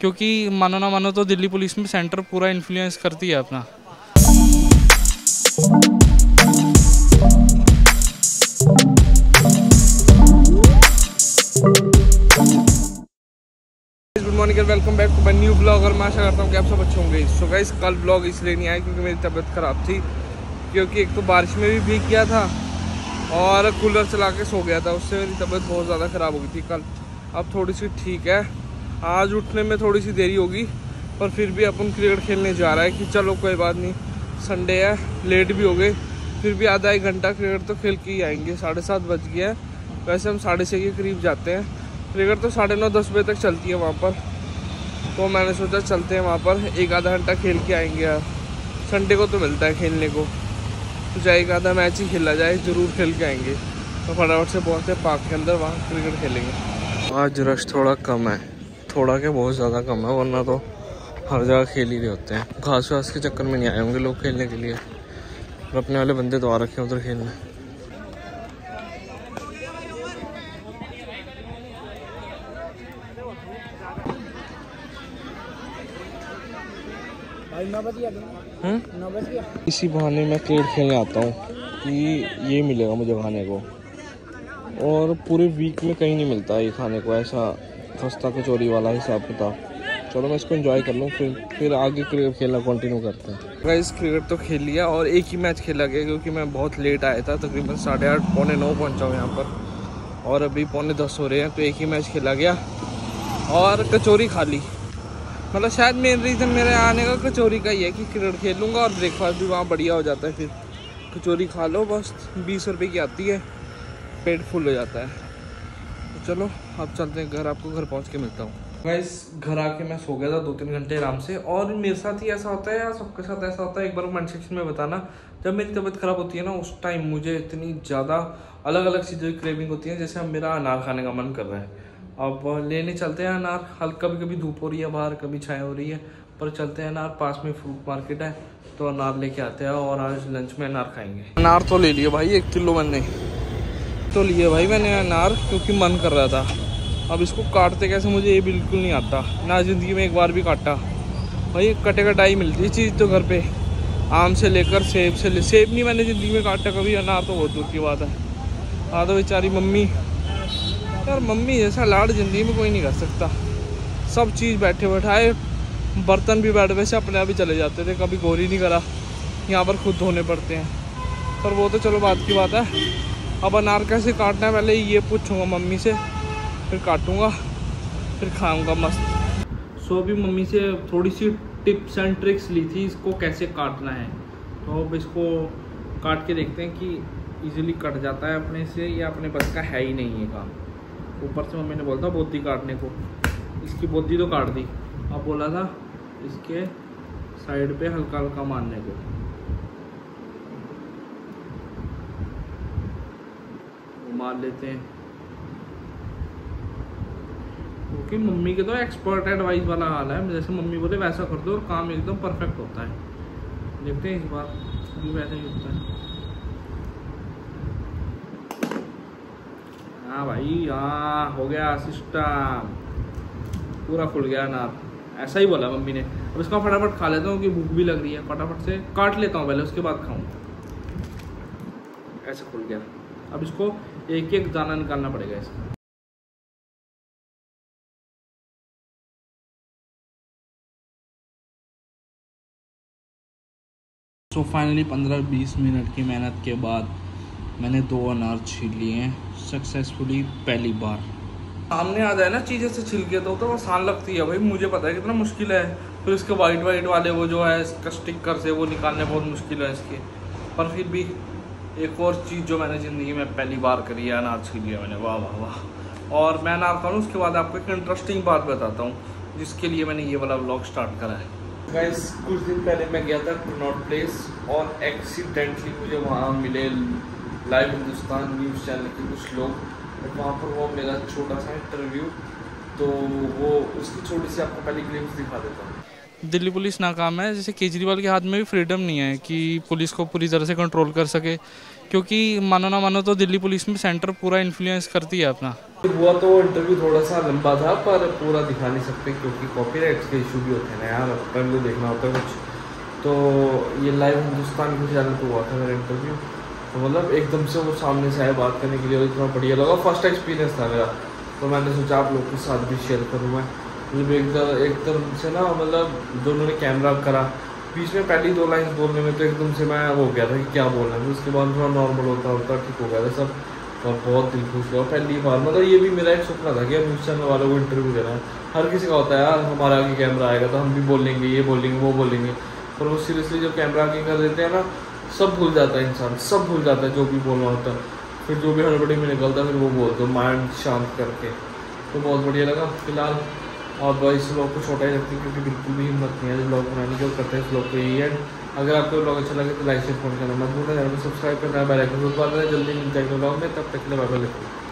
क्योंकि मानो ना मानो तो दिल्ली पुलिस में सेंटर पूरा इन्फ्लुएंस करती है अपना। Good morning welcome back to my new blog और मैं आशा करता हूँ कि आप सब अच्छे होंगे। सो गाइस कल ब्लॉग इसलिए नहीं आया क्योंकि मेरी तबीयत ख़राब थी, क्योंकि एक तो बारिश में भी भीग गया था और कूलर चला के सो गया था, उससे मेरी तबीयत बहुत ज़्यादा ख़राब हो गई थी कल। अब थोड़ी सी ठीक है। आज उठने में थोड़ी सी देरी होगी, पर फिर भी अपन क्रिकेट खेलने जा रहा है कि चलो कोई बात नहीं संडे है लेट भी हो गए, फिर भी आधा एक घंटा क्रिकेट तो खेल के ही आएँगे, साढ़े सात बज गया है, वैसे हम साढ़े छः के करीब जाते हैं, क्रिकेट तो साढ़े नौ, दस बजे तक चलती है वहाँ पर तो मैंने सोचा चलते हैं वहाँ पर, एक आधा घंटा खेल के आएँगे यार संडे को तो मिलता है खेलने को तो चाहे एक आधा मैच ही खेला जाए, ज़रूर खेल के आएँगे तो फटाफट से पहुँचते हैं पार्क के अंदर, वहाँ क्रिकेट खेलेंगे। आज रश थोड़ा कम है। थोड़ा क्या बहुत ज़्यादा कम है, वरना तो हर जगह खेल ही रहे होते हैं। घास वास के चक्कर में नहीं आए होंगे लोग खेलने के लिए। और अपने वाले बंदे तो आ रखे हैं उधर खेलने। हम्म? इसी बहाने मैं क्रिकेट खेलने आता हूँ कि ये मिलेगा मुझे खाने को। और पूरे वीक में कहीं नहीं मिलता ये खाने को, ऐसा खस्ता कचोरी वाला हिसाब किताब। चलो मैं इसको एंजॉय कर लूँ, फिर फिर आगे क्रिकेट खेलना कंटिन्यू करते हैं। गाइस क्रिकेट तो खेल लिया और एक ही मैच खेला गया, क्योंकि मैं बहुत लेट आया था, तकरीबन साढ़े आठ, पौने नौ पहुँचा हूँ यहाँ पर। और अभी पौने दस हो रहे हैं तो एक ही मैच खेला गया और कचौरी खा ली। मतलब शायद मेन रीज़न मेरे आने का कचौरी का ही है कि क्रिकेट खेल लूँगा और ब्रेकफास्ट भी वहाँ बढ़िया हो जाता है, फिर कचौरी खा लो, बस बीस रुपये की आती है, पेट फुल हो जाता है। चलो अब चलते हैं घर। आपको घर पहुँच के मिलता हूँ। इस घर आके मैं सो गया था दो तीन घंटे आराम से। और मेरे साथ ही ऐसा होता है या सबके साथ ऐसा होता है। एक बार कमेंट सेक्शन में बताना जब मेरी तबीयत ख़राब होती है ना उस टाइम मुझे इतनी ज़्यादा अलग अलग चीज़ों की क्रेविंग होती है जैसे अब मेरा अनार खाने का मन कर रहा है। अब लेने चलते हैं अनार। हल कभी कभी धूप हो रही है बाहर कभी छाया हो रही है पर चलते हैं अनार। पास में फ्रूट मार्केट है तो अनार लेके आते हैं और आज लंच में अनार खाएँगे। अनार तो ले लिए भाई एक किलो मैंने। तो लिए भाई मैंने अनार, क्योंकि मन कर रहा था। अब इसको काटते कैसे मुझे ये बिल्कुल नहीं आता। ना ज़िंदगी में एक बार भी काटा। भाई कटे कटाई मिलती है चीज़ तो घर पे। आम से लेकर सेब से ले सेब नहीं मैंने ज़िंदगी में काटा, कभी अनार तो बहुत दूर की बात है। हाँ तो बेचारी मम्मी, यार मम्मी जैसा लाड़ ज़िंदगी में कोई नहीं कर सकता। सब चीज़ बैठे बैठाए, बर्तन भी बैठ वैसे अपने आप ही चले जाते थे, कभी गोरी नहीं करा। यहाँ पर खुद धोने पड़ते हैं। पर वो तो चलो बात की बात है। अब अनार कैसे काटना है पहले ये पूछूँगा मम्मी से फिर काटूँगा फिर खाऊँगा मस्त। सो so, अभी मम्मी से थोड़ी सी टिप्स एंड ट्रिक्स ली थी इसको कैसे काटना है। तो अब इसको काट के देखते हैं कि इजीली कट जाता है अपने से या अपने बस का है ही नहीं है काम। ऊपर से मम्मी ने बोला था बोदी काटने को। इसकी बोदी तो काट दी। अब बोला था इसके साइड पे हल्का हल्का मारने को। मार लेते हैं। क्योंकि मम्मी के तो एक्सपर्ट एडवाइस वाला हाल है। जैसे मम्मी बोले, वैसा कर दो और काम एकदम परफेक्ट होता है। देखते हैं इस बार भी वैसा ही होता है। हाँ भाई हाँ हो गया सिस्टम पूरा खुल गया नार ऐसा ही बोला मम्मी ने। अब इसका फटाफट खा लेता हूँ कि भूख भी लग रही है। फटाफट से काट लेता हूँ पहले, उसके बाद खाऊँ ऐसा खुल गया। अब इसको एक एक दाना निकालना पड़ेगा इसका। सो फाइनली पंद्रह बीस मिनट की मेहनत के बाद मैंने दो अनार छील लिए हैं सक्सेसफुली पहली बार। सामने आ जाए ना चीज़ें से छिलके दो तो आसान लगती है भाई, मुझे पता है कितना मुश्किल है। फिर उसके वाइट वाइट वाले वो जो है, इसका स्टिकर से वो निकालने बहुत मुश्किल है इसके। पर फिर भी एक और चीज़ जो मैंने ज़िंदगी में पहली बार करी है अनार छील लिया मैंने। वाह वाह वाह। और मैं अनार खाऊँ उसके बाद आपको एक इंटरेस्टिंग बात बताता हूँ, जिसके लिए मैंने ये वाला ब्लॉग स्टार्ट करा है। गाइस कुछ दिन पहले मैं गया था नॉट प्लेस और एक्सीडेंटली मुझे वहाँ मिले लाइव हिंदुस्तान न्यूज़ चैनल के कुछ लोग। वहाँ पर वो मेरा छोटा सा इंटरव्यू तो वो उसकी छोटी सी आपको पहली क्लिप्स दिखा देता हूँ। दिल्ली पुलिस नाकाम है। जैसे केजरीवाल के हाथ में भी फ्रीडम नहीं है कि पुलिस को पूरी तरह से कंट्रोल कर सके। क्योंकि मानो ना मानो तो दिल्ली पुलिस में सेंटर पूरा इन्फ्लुएंस करती है अपना। हुआ तो इंटरव्यू थोड़ा सा लंबा था, पर पूरा दिखा नहीं सकते क्योंकि कॉपीराइट्स के इशू भी होते हैं यार। पहले देखना होता है कुछ। तो ये लाइव हिंदुस्तान के चैनल पे हुआ था मेरा इंटरव्यू तो मतलब एकदम से वो सामने से आए बात करने के लिए इतना बढ़िया लगा। फ़र्स्ट एक्सपीरियंस था मेरा। तो मैंने सोचा आप लोग के साथ भी शेयर करूँ मैं। मतलब एकदम एकदम से ना मतलब दोनों ने कैमरा करा, बीच में पहली दो लाइन बोलने में तो एकदम से मैं हो गया था कि क्या बोल बोलना है। उसके बाद थोड़ा नॉर्मल होता होता, ठीक हो गया था, सब। और बहुत दिल खुश हुआ पहली बार। मतलब ये भी मेरा एक सपना था कि न्यूज़ चैनल वालों को इंटरव्यू देना है। हर किसी का होता है, यार, हमारा आगे कैमरा आएगा तो हम भी बोलेंगे, ये बोलेंगे, वो बोलेंगे। पर वो सीरियसली जब कैमरा आगे कर देते हैं ना, सब भूल जाता है इंसान, सब भूल जाता है जो भी बोलना होता है। फिर जो भी हड़बड़ी में निकलता है, फिर वो बोल दो माइंड शांत करके। तो बहुत बढ़िया लगा। फ़िलहाल अब इस ब्लॉग को छोटा ही रखते हैं, क्योंकि बिल्कुल भी हिम्मत नहीं है ब्लॉग बनाने की और करते हैं इस ब्लॉग को यही है। अगर आपको ब्लॉग अच्छा लगे तो लाइक से फ़ोन करना मत भूलना। चैनल सब्सक्राइब करना बैलाइक जल्दी मिल जाएगा ब्लॉग में। तब तक के लिए बाय